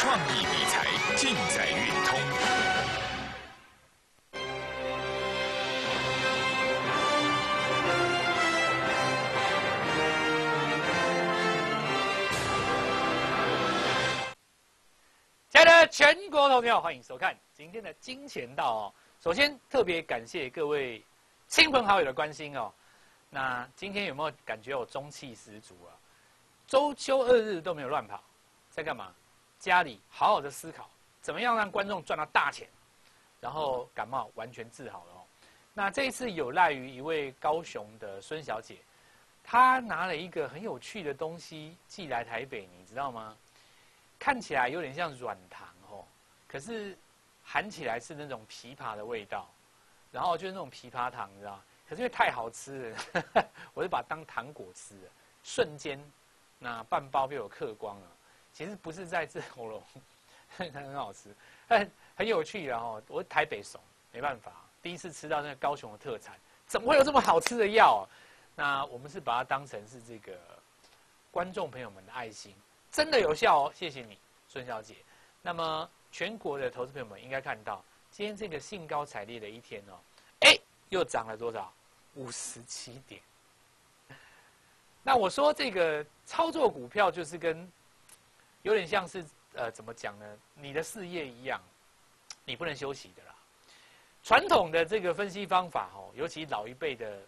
创意理财尽在运通。亲爱的全国投票，欢迎收看今天的金钱道哦。首先特别感谢各位亲朋好友的关心哦。那今天有没有感觉我中气十足啊？周休二日都没有乱跑，在干嘛？家里好好的思考，怎么样让观众赚到大钱，然后感冒完全治好了。那这一次有赖于一位高雄的孙小姐，她拿了一个很有趣的东西寄来台北，你知道吗？看起来有点像软糖哦，可是含起来是那种枇杷的味道，然后就是那种枇杷糖，你知道？可是因为太好吃了，我就把它当糖果吃，瞬间那半包被我嗑光了。其实不是在这喉咙，它 很好吃，很很有趣的哦。我台北怂，没办法，第一次吃到那个高雄的特产，怎么会有这么好吃的药？那我们是把它当成是这个观众朋友们的爱心。真的有效哦，谢谢你，孙小姐。那么全国的投资朋友们应该看到，今天这个兴高采烈的一天哦，哎，又涨了多少？五十七点。那我说这个操作股票就是跟有点像是呃怎么讲呢？你的事业一样，你不能休息的啦。传统的这个分析方法哦，尤其老一辈的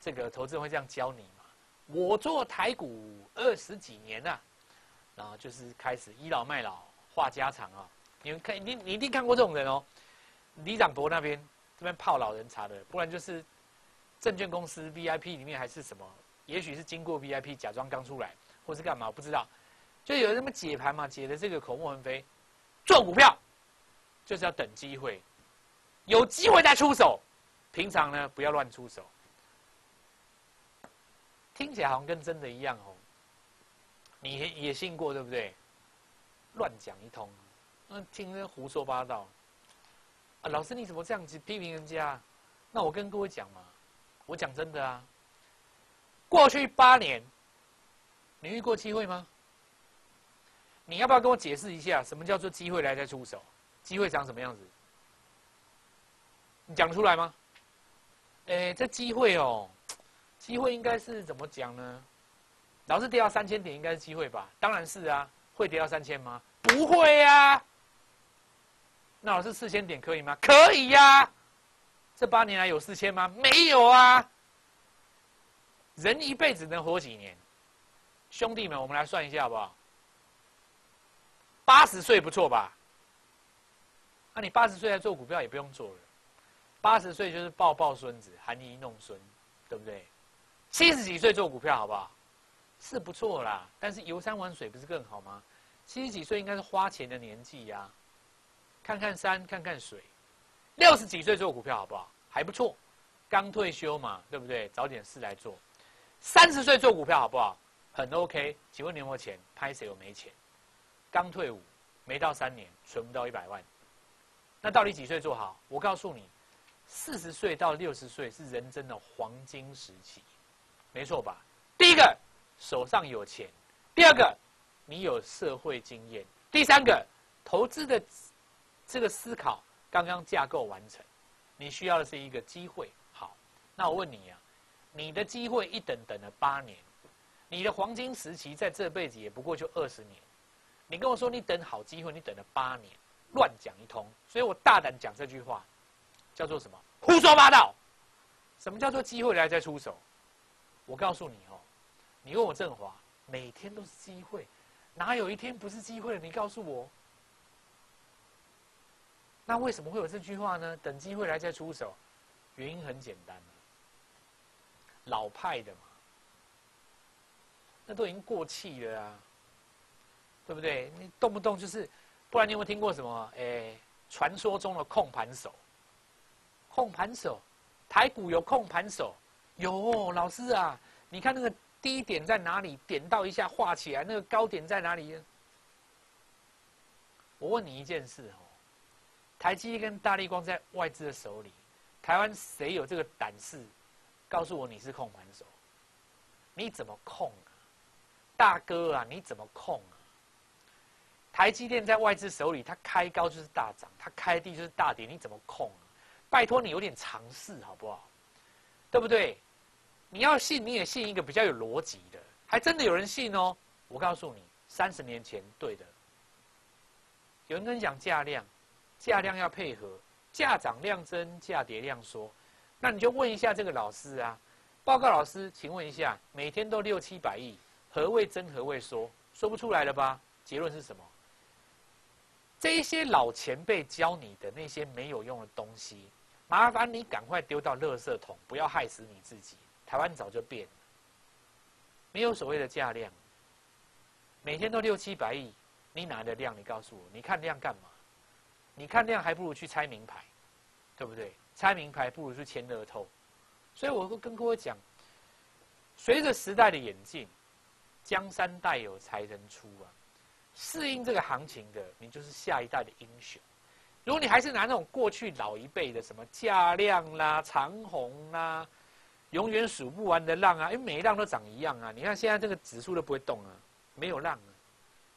这个投资人会这样教你嘛。我做台股二十几年了。然后就是开始倚老卖老、话家常啊！你们看，你你一定看过这种人哦。李长博那边这边泡老人茶的，不然就是证券公司 VIP 里面还是什么？也许是经过 VIP 假装刚出来，或是干嘛？不知道。就有人那么解盘嘛，解的这个口沫横飞。做股票就是要等机会，有机会再出手。平常呢，不要乱出手。听起来好像跟真的一样哦。你也信过对不对？乱讲一通，那听人胡说八道。啊，老师你怎么这样子批评人家？那我跟各位讲嘛，我讲真的啊。过去八年，你遇过机会吗？你要不要跟我解释一下，什么叫做机会来再出手？机会长什么样子？你讲出来吗？哎，这机会哦，机会应该是怎么讲呢？老是跌到三千点，应该是机会吧？当然是啊，会跌到三千吗？不会呀。那老师四千点可以吗？可以呀。这八年来有四千吗？没有啊。人一辈子能活几年？兄弟们，我们来算一下好不好？八十岁不错吧？那你八十岁来做股票也不用做了，八十岁就是抱抱孙子，含饴弄孙，对不对？七十几岁做股票好不好？是不错啦，但是游山玩水不是更好吗？七十几岁应该是花钱的年纪呀，看看山，看看水。六十几岁做股票好不好？还不错，刚退休嘛，对不对？找点事来做。三十岁做股票好不好？很 OK。请问你有没有钱？拍谁我没钱？刚退伍，没到三年，存不到一百万。那到底几岁做好？我告诉你，四十岁到六十岁是人生的黄金时期，没错吧？第一个。手上有钱，第二个，你有社会经验，第三个，投资的这个思考刚刚架构完成，你需要的是一个机会。好，那我问你呀，你的机会一等等了八年，你的黄金时期在这辈子也不过就二十年，你跟我说你等好机会，你等了八年，乱讲一通，所以我大胆讲这句话，叫做什么？胡说八道！什么叫做机会来再出手？我告诉你哦。你问我振华，每天都是机会，哪有一天不是机会你告诉我。那为什么会有这句话呢？等机会来再出手，原因很简单老派的嘛，那都已经过气了啊，对不对？你动不动就是，不然你有没有听过什么？哎，传说中的控盘手，控盘手，台股有控盘手，有老师啊，你看那个。低点在哪里？点到一下画起来，那个高点在哪里？我问你一件事哦，台积跟大力光在外资的手里，台湾谁有这个胆识？告诉我你是控盘手，你怎么控啊？大哥啊，你怎么控？台积电在外资手里，它开高就是大涨，它开低就是大跌，你怎么控？拜托你有点常识好不好？对不对？你要信你也信一个比较有逻辑的，还真的有人信哦。我告诉你，三十年前对的，有人跟你讲价量，价量要配合，价涨量增，价跌量缩，那你就问一下这个老师啊，报告老师，请问一下，每天都六七百亿，何谓增何谓缩？说不出来了吧？结论是什么？这一些老前辈教你的那些没有用的东西，麻烦你赶快丢到垃圾桶，不要害死你自己。台湾早就变了，没有所谓的价量，每天都六七百亿，你哪来的量？你告诉我，你看量干嘛？你看量还不如去拆名牌，对不对？拆名牌不如去签乐透。所以我会跟各位讲，随着时代的演进，江山代有才人出啊。适应这个行情的，你就是下一代的英雄。如果你还是拿那种过去老一辈的什么价量啦、长虹啦，永远数不完的浪啊，因为每一浪都长一样啊。你看现在这个指数都不会动啊，没有浪啊。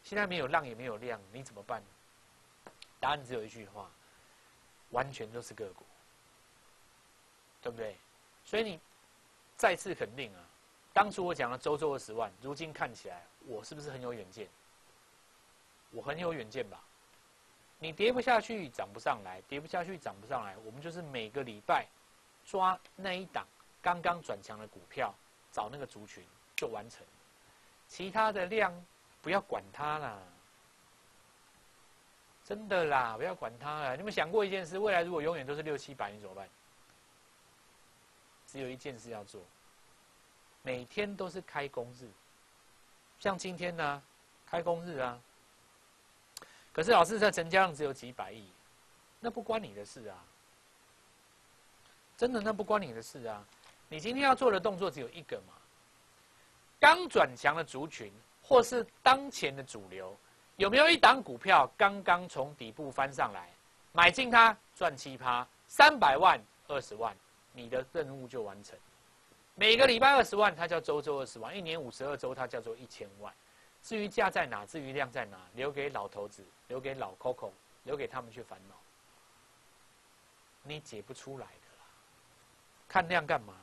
现在没有浪也没有量，你怎么办？答案只有一句话：完全都是个股，对不对？所以你再次肯定啊，当初我讲了周周二十万，如今看起来我是不是很有远见？我很有远见吧？你跌不下去，涨不上来，跌不下去，涨不上来。我们就是每个礼拜抓那一档刚刚转强的股票，找那个族群就完成。其他的量不要管它啦，真的啦，不要管它了。你们想过一件事？未来如果永远都是六七百，你怎么办？只有一件事要做，每天都是开工日。像今天呢，开工日啊。可是老师，这成交量只有几百亿，那不关你的事啊！真的，那不关你的事啊！你今天要做的动作只有一个嘛？刚转强的族群，或是当前的主流，有没有一档股票刚刚从底部翻上来，买进它赚七趴，三百万、二十万，你的任务就完成。每个礼拜二十万，它叫周周二十万，一年五十二周，它叫做一千万。至于价在哪，至于量在哪，留给老头子，留给老 Coco，留给他们去烦恼。你解不出来的啦。看量干嘛？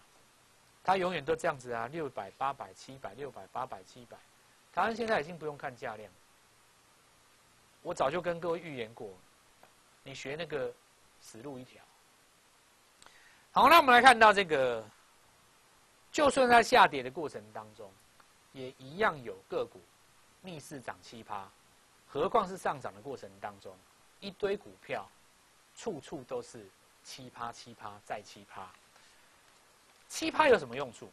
他永远都这样子啊，六百、八百、七百、六百、八百、七百。台湾现在已经不用看价量。我早就跟各位预言过，你学那个死路一条。好，那我们来看到这个，就算在下跌的过程当中，也一样有个股。逆势涨七趴，何况是上涨的过程当中，一堆股票，处处都是七趴七趴再七趴。七趴有什么用处？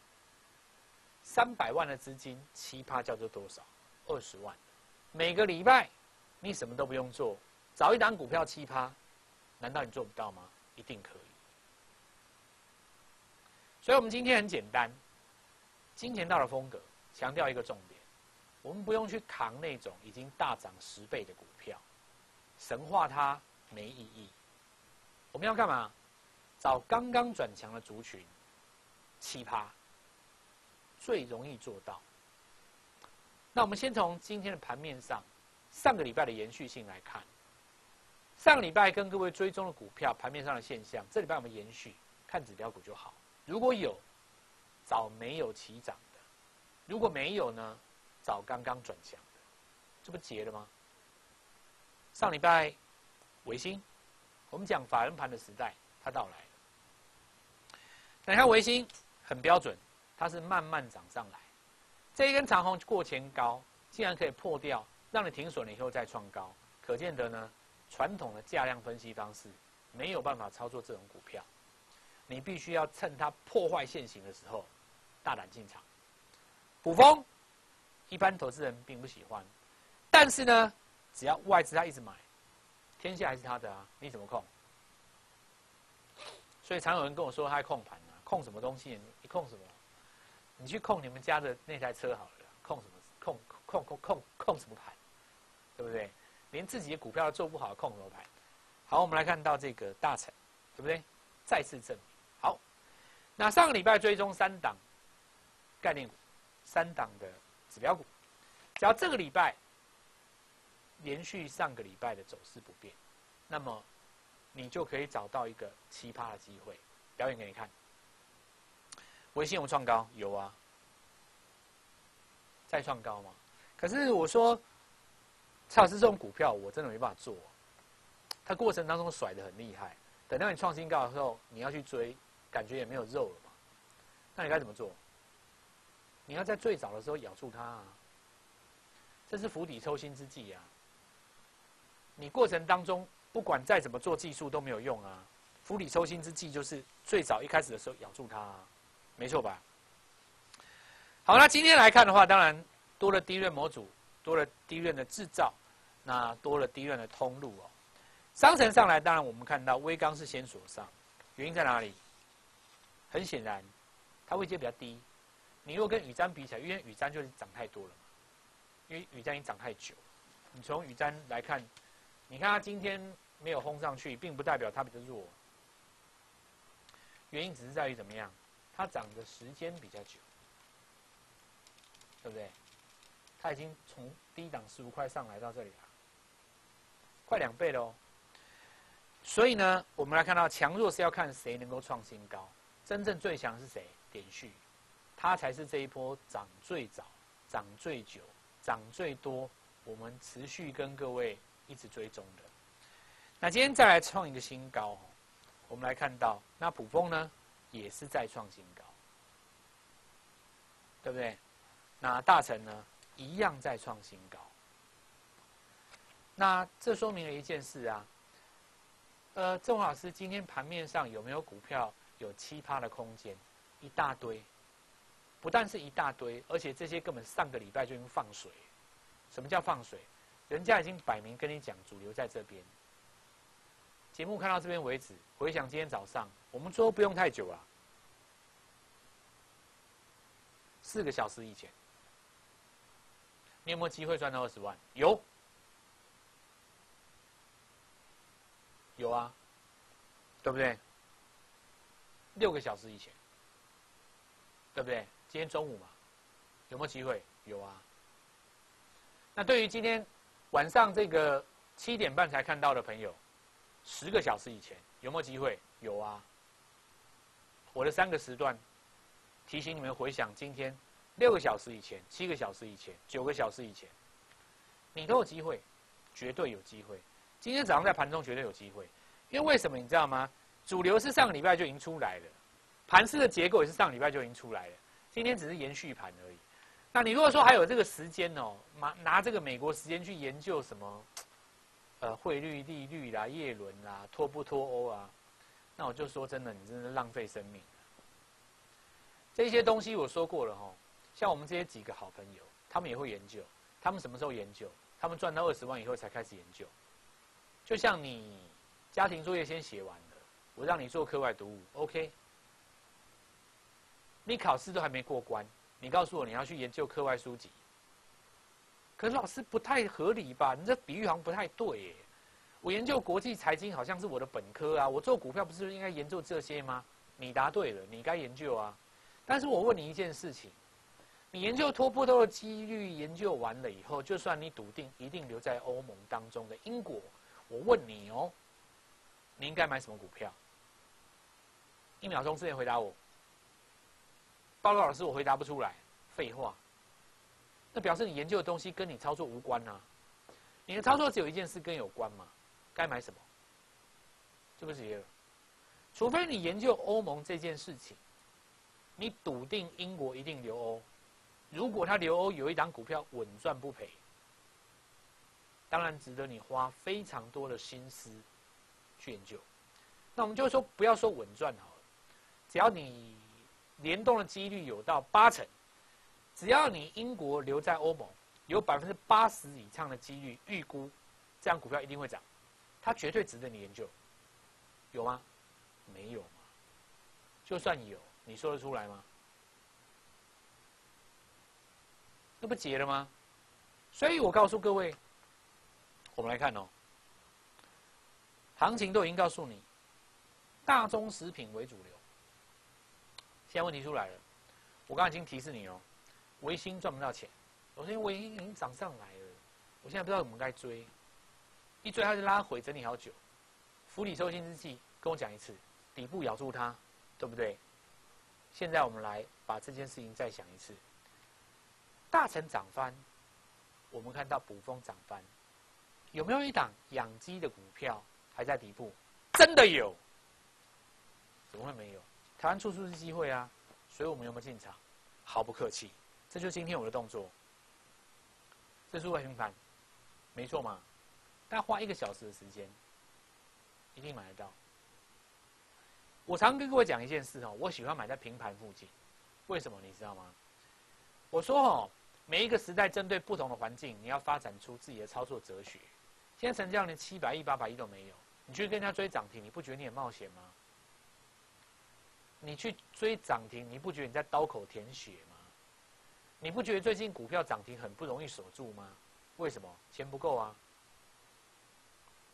三百万的资金，七趴叫做多少？二十万。每个礼拜你什么都不用做，找一档股票七趴，难道你做不到吗？一定可以。所以，我们今天很简单，金钱道的风格，强调一个重点。我们不用去扛那种已经大涨十倍的股票，神话它没意义。我们要干嘛？找刚刚转强的族群，奇葩，最容易做到。那我们先从今天的盘面上，上个礼拜的延续性来看，上个礼拜跟各位追踪的股票盘面上的现象，这礼拜我们延续看指标股就好。如果有，找没有起涨的；如果没有呢？找刚刚转向的，这不结了吗？上礼拜，维新，我们讲法人盘的时代，它到来了。你看维新很标准，它是慢慢涨上来，这一根长红过前高，竟然可以破掉，让你停损了以后再创高，可见得呢，传统的价量分析方式没有办法操作这种股票，你必须要趁它破坏现行的时候，大胆进场，补风。一般投资人并不喜欢，但是呢，只要外资他一直买，天下还是他的啊，你怎么控？所以常有人跟我说他控盘啊，控什么东西？你控什么？你去控你们家的那台车好了，控什么？控控控控控什么盘？对不对？连自己的股票都做不好，控什么盘？好，我们来看到这个大成，对不对？再次证明。好，那上个礼拜追踪三档概念股，三档的。指标股，只要这个礼拜连续上个礼拜的走势不变，那么你就可以找到一个奇葩的机会，表演给你看。微信有创高有啊，再创高吗？可是我说，蔡老师这种股票我真的没办法做，它过程当中甩的很厉害，等到你创新高的时候，你要去追，感觉也没有肉了嘛。那你该怎么做？你要在最早的时候咬住它啊，这是釜底抽薪之计啊。你过程当中不管再怎么做技术都没有用啊，釜底抽薪之计就是最早一开始的时候咬住它，啊没错吧？好，那今天来看的话，当然多了低润模组，多了低润的制造，那多了低润的通路哦。商城上来，当然我们看到微钢是先锁上，原因在哪里？很显然，它位阶比较低。你若跟雨簪比起来，因为雨簪就是涨太多了嘛，因为雨簪已经涨太久。你从雨簪来看，你看它今天没有轰上去，并不代表它比较弱。原因只是在于怎么样，它涨的时间比较久，对不对？它已经从低档十五块上来到这里了，快两倍了哦。所以呢，我们来看到强弱是要看谁能够创新高，真正最强是谁？点序。它才是这一波涨最早、涨最久、涨最多，我们持续跟各位一直追踪的。那今天再来创一个新高，我们来看到，那普丰呢也是再创新高，对不对？那大成呢一样再创新高。那这说明了一件事啊，呃，郑老师今天盘面上有没有股票有奇葩的空间？一大堆。不但是一大堆，而且这些根本上个礼拜就已经放水。什么叫放水？人家已经摆明跟你讲，主流在这边。节目看到这边为止，回想今天早上，我们说不用太久啊，四个小时以前，你有没有机会赚到二十万？有，有啊，对不对？六个小时以前，对不对？今天中午嘛，有没有机会？有啊。那对于今天晚上这个七点半才看到的朋友，十个小时以前有没有机会？有啊。我的三个时段提醒你们回想今天六个小时以前、七个小时以前、九个小时以前，你都有机会，绝对有机会。今天早上在盘中绝对有机会，因为为什么你知道吗？主流是上个礼拜就已经出来了，盘势的结构也是上礼拜就已经出来了。今天只是延续盘而已。那你如果说还有这个时间哦，拿拿这个美国时间去研究什么，呃，汇率、利率啦、叶轮啦、脱不脱欧啊，那我就说真的，你真的浪费生命。这些东西我说过了哈，像我们这些几个好朋友，他们也会研究。他们什么时候研究？他们赚到二十万以后才开始研究。就像你家庭作业先写完了，我让你做课外读物，OK。你考试都还没过关，你告诉我你要去研究课外书籍，可是老师不太合理吧？你这比喻好像不太对耶。我研究国际财经好像是我的本科啊，我做股票不是应该研究这些吗？你答对了，你该研究啊。但是我问你一件事情，你研究托波多的几率研究完了以后，就算你笃定一定留在欧盟当中的英国，我问你哦，你应该买什么股票？一秒钟之内回答我。报告老师，我回答不出来。废话，那表示你研究的东西跟你操作无关啊。你的操作只有一件事跟有关嘛？该买什么？这不是了？除非你研究欧盟这件事情，你笃定英国一定留欧。如果他留欧有一档股票稳赚不赔，当然值得你花非常多的心思去研究。那我们就说不要说稳赚好了，只要你。联动的几率有到八成，只要你英国留在欧盟，有百分之八十以上的几率预估，这样股票一定会涨，它绝对值得你研究，有吗？没有嘛？就算有，你说得出来吗？那不结了吗？所以我告诉各位，我们来看哦，行情都已经告诉你，大宗食品为主流。现在问题出来了，我刚刚已经提示你哦，维新赚不到钱，我说维新已经涨上来了，我现在不知道怎么该追，一追它就拉回整理好久。釜底抽薪之际，跟我讲一次，底部咬住它，对不对？现在我们来把这件事情再想一次。大成涨翻，我们看到补风涨翻，有没有一档养鸡的股票还在底部？真的有？怎么会没有？台湾处处是机会啊！所以我们有没有进场？毫不客气，这就是今天我的动作。这是外平盘，没错嘛？大家花一个小时的时间，一定买得到。我常跟各位讲一件事哦，我喜欢买在平盘附近，为什么你知道吗？我说哦，每一个时代针对不同的环境，你要发展出自己的操作哲学。现在成交连七百亿、八百亿都没有，你去跟人家追涨停，你不觉得你很冒险吗？你去追涨停，你不觉得你在刀口舔血吗？你不觉得最近股票涨停很不容易锁住吗？为什么？钱不够啊！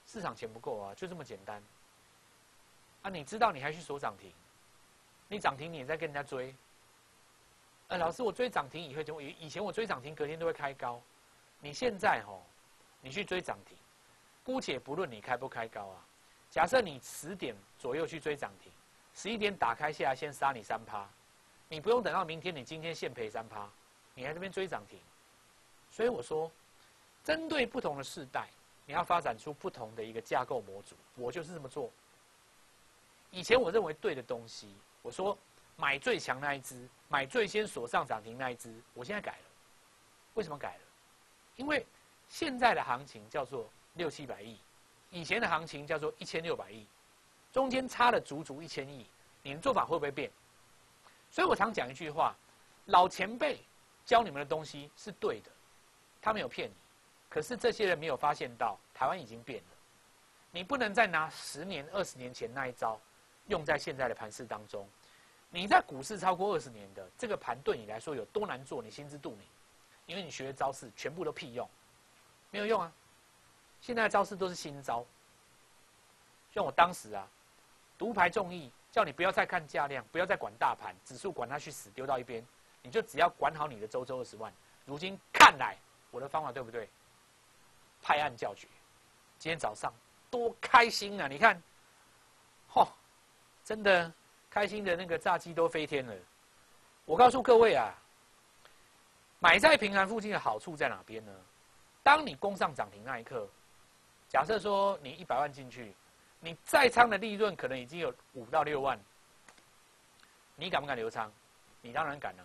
市场钱不够啊，就这么简单。啊，你知道你还去锁涨停？你涨停你也在跟人家追。哎，老师，我追涨停以后就以以前我追涨停隔天都会开高，你现在吼，你去追涨停，姑且不论你开不开高啊，假设你十点左右去追涨停。十一点打开下来，先杀你三趴，你不用等到明天，你今天现赔三趴，你还这边追涨停，所以我说，针对不同的世代，你要发展出不同的一个架构模组。我就是这么做。以前我认为对的东西，我说买最强那一只，买最先锁上涨停那一只，我现在改了。为什么改了？因为现在的行情叫做六七百亿，以前的行情叫做一千六百亿。中间差了足足一千亿，你的做法会不会变？所以我常讲一句话：老前辈教你们的东西是对的，他没有骗你。可是这些人没有发现到台湾已经变了，你不能再拿十年、二十年前那一招用在现在的盘市当中。你在股市超过二十年的这个盘对你来说有多难做，你心知肚明，因为你学的招式全部都屁用，没有用啊！现在的招式都是新招，像我当时啊。独排众议，叫你不要再看价量，不要再管大盘指数，管它去死，丢到一边，你就只要管好你的周周二十万。如今看来，我的方法对不对？拍案叫绝，今天早上多开心啊！你看，嚯，真的开心的那个炸鸡都飞天了。我告诉各位啊，买在平盘附近的好处在哪边呢？当你攻上涨停那一刻，假设说你一百万进去。你在仓的利润可能已经有五到六万，你敢不敢留仓？你当然敢啊！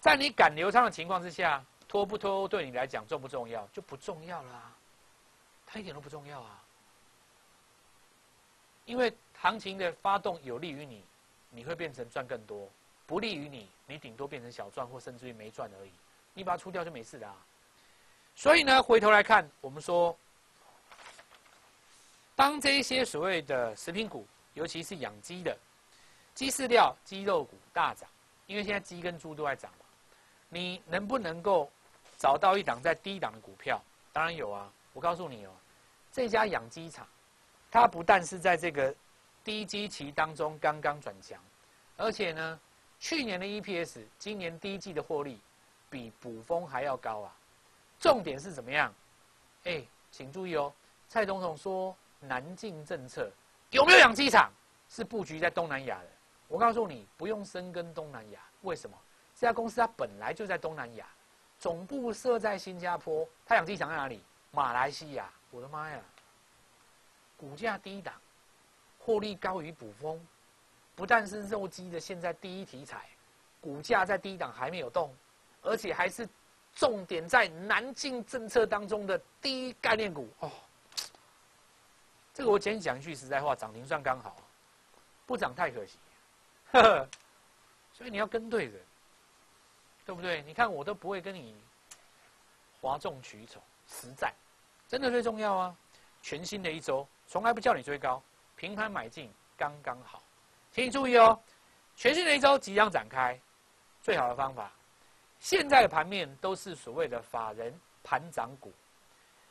在你敢留仓的情况之下，拖不拖对你来讲重不重要？就不重要啦，它一点都不重要啊！因为行情的发动有利于你，你会变成赚更多；不利于你，你顶多变成小赚或甚至于没赚而已。你把它出掉就没事啦。所以呢，回头来看，我们说。当这些所谓的食品股，尤其是养鸡的鸡饲料、鸡肉股大涨，因为现在鸡跟猪都在涨嘛，你能不能够找到一档在低档的股票？当然有啊！我告诉你哦，这家养鸡场，它不但是在这个低基期当中刚刚转强，而且呢，去年的 EPS，今年第一季的获利比补风还要高啊！重点是怎么样？哎，请注意哦，蔡总统说。南进政策有没有养鸡场？是布局在东南亚的。我告诉你，不用深耕东南亚。为什么？这家公司它本来就在东南亚，总部设在新加坡。它养鸡场在哪里？马来西亚。我的妈呀！股价低档，获利高于补风，不但是肉鸡的现在第一题材，股价在低档还没有动，而且还是重点在南进政策当中的第一概念股哦。这个我简讲一句实在话，涨停算刚好，不涨太可惜。所以你要跟对人，对不对？你看我都不会跟你哗众取宠，实在，真的最重要啊！全新的一周，从来不叫你追高，平盘买进刚刚好。请你注意哦，全新的一周即将展开，最好的方法，现在的盘面都是所谓的法人盘涨股，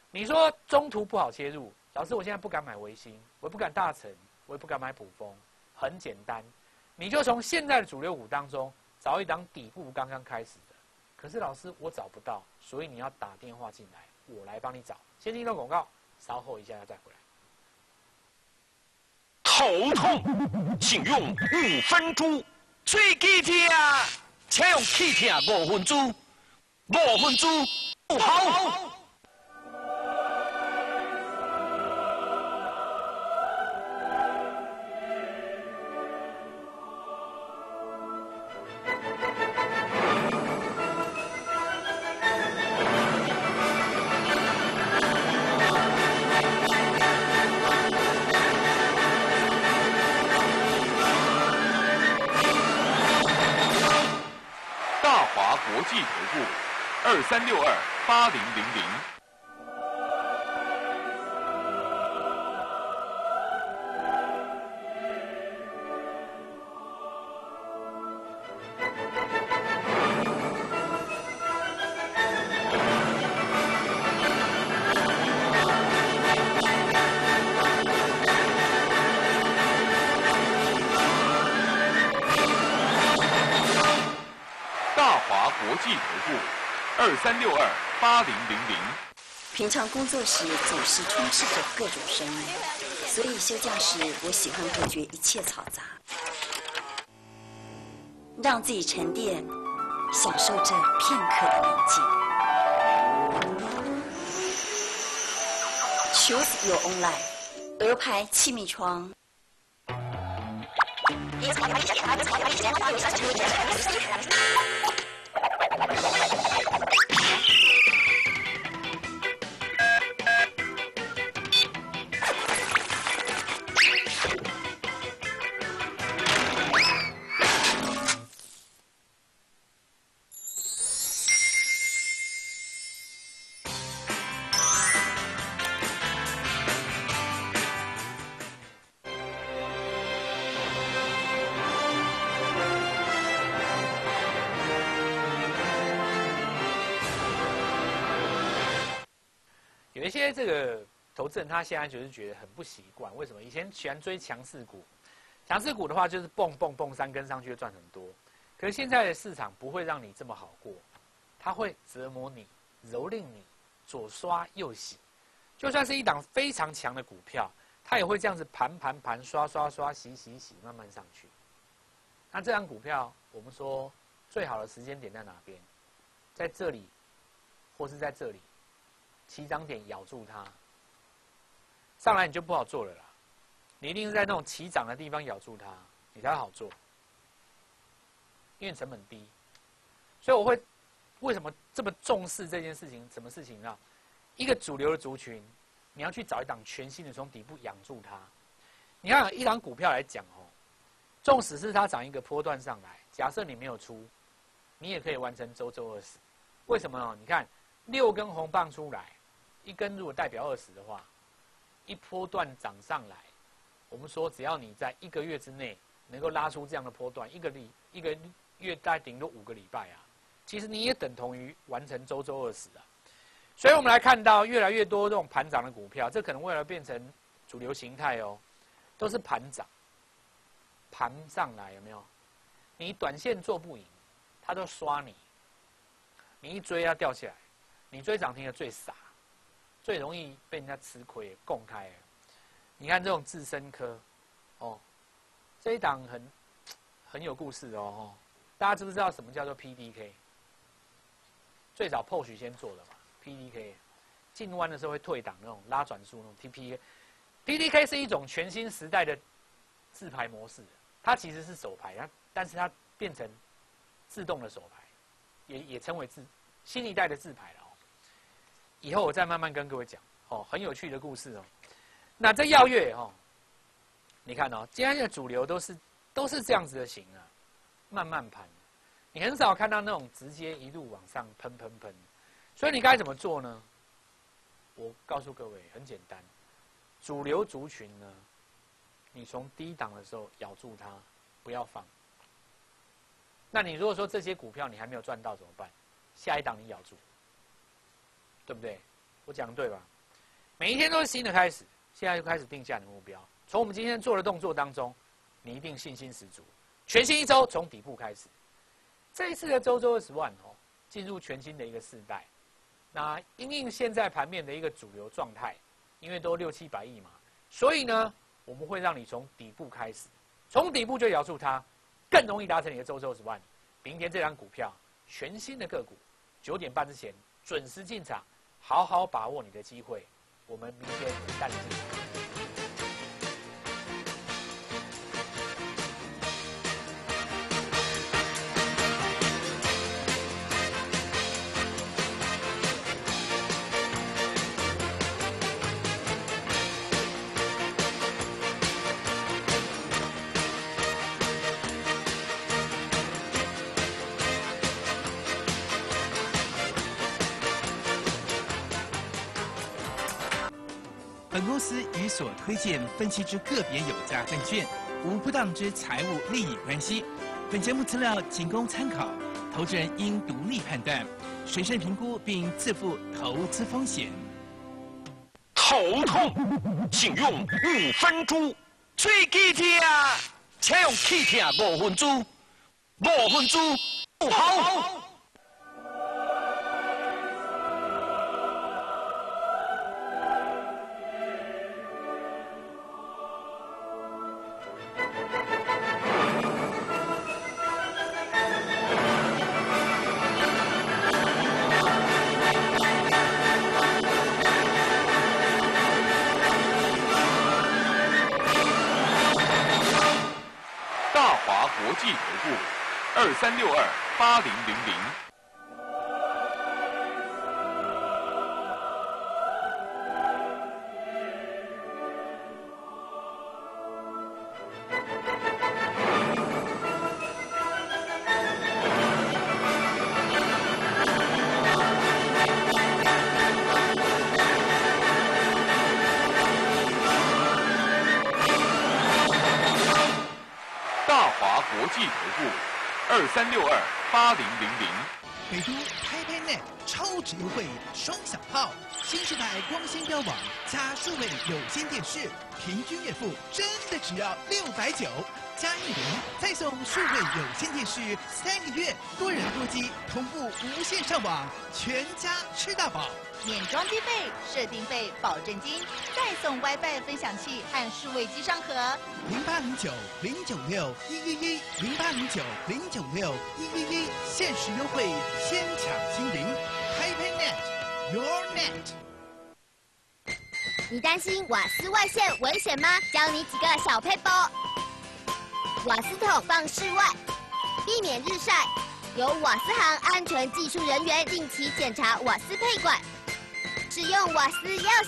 你说中途不好切入。老师，我现在不敢买维新，我也不敢大成，我也不敢买普丰。很简单，你就从现在的主流股当中找一档底部刚刚开始的。可是老师，我找不到，所以你要打电话进来，我来帮你找。先听一段广告，稍后一下再回来。头痛，请用五分猪。喙齿痛，请用气痛五分猪。五分猪不好。二三六二八零零零。平常工作时总是充斥着各种声音，所以休假时我喜欢隔绝一切嘈杂，让自己沉淀，享受这片刻的宁静。Choose your own life，鹅牌气密窗。这个投资人他现在就是觉得很不习惯，为什么？以前喜欢追强势股，强势股的话就是蹦蹦蹦三根上去赚很多，可是现在的市场不会让你这么好过，它会折磨你、蹂躏你，左刷右洗，就算是一档非常强的股票，它也会这样子盘盘盘、刷刷刷、洗洗洗，慢慢上去。那这张股票，我们说最好的时间点在哪边？在这里，或是在这里？起涨点咬住它，上来你就不好做了啦。你一定是在那种起涨的地方咬住它，你才好做，因为成本低。所以我会为什么这么重视这件事情？什么事情呢？一个主流的族群，你要去找一档全新的，从底部养住它。你看一档股票来讲哦，纵使是它涨一个波段上来，假设你没有出，你也可以完成周周二十。为什么呢？你看六根红棒出来。一根如果代表二十的话，一波段涨上来，我们说只要你在一个月之内能够拉出这样的波段，一个礼一个月大概顶多五个礼拜啊，其实你也等同于完成周周二十啊。所以我们来看到越来越多这种盘涨的股票，这可能未来变成主流形态哦，都是盘涨，盘上来有没有？你短线做不赢，他都刷你，你一追要掉下来，你追涨停的最傻。最容易被人家吃亏，公开。你看这种自身科，哦，这一档很很有故事哦。大家知不知道什么叫做 PDK？最早 POS 先做的嘛，PDK，进弯的时候会退档那种拉转速那种 TPK。PDK 是一种全新时代的自排模式，它其实是手排，它但是它变成自动的手排，也也称为自新一代的自排了。以后我再慢慢跟各位讲哦，很有趣的故事哦。那这耀月哦，你看哦，今天的主流都是都是这样子的型啊，慢慢盘，你很少看到那种直接一路往上喷喷喷。所以你该怎么做呢？我告诉各位，很简单，主流族群呢，你从低档的时候咬住它，不要放。那你如果说这些股票你还没有赚到怎么办？下一档你咬住。对不对？我讲的对吧？每一天都是新的开始，现在就开始定下你的目标。从我们今天做的动作当中，你一定信心十足。全新一周从底部开始，这一次的周周二十万哦，进入全新的一个世代。那因应现在盘面的一个主流状态，因为都六七百亿嘛，所以呢，我们会让你从底部开始，从底部就咬住它，更容易达成你的周周二十万。明天这张股票，全新的个股，九点半之前准时进场，好好把握你的机会。我们明天带你进公司与所推荐分析之个别有价证券无不当之财务利益关系。本节目资料仅供参考，投资人应独立判断、审慎评估并自负投资风险。头痛，请用五分猪。喙齿痛，请用气痛五分猪。五分猪不好。二三六二八零零零。北都 HiPayNet 超值优惠双响炮，新时代光纤标网加数位有线电视，平均月付真的只要六百九，加一零再送数位有线电视三个月，多人多机同步无线上网，全家吃大饱。免装机费、设定费、保证金，再送 WiFi 分享器和数位机上盒。零八零九零九六一一一零八零九零九六一一一，限时优惠，先抢先你担心瓦斯外线危险吗？教你几个小配包。瓦斯桶放室外，避免日晒。由瓦斯行安全技术人员定期检查瓦斯配管。使用瓦斯要小。